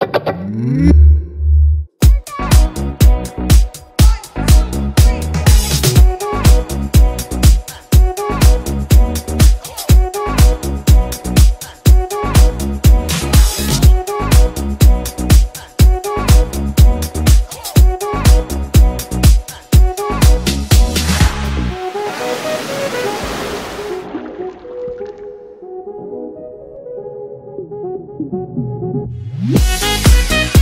Bye. We'll be.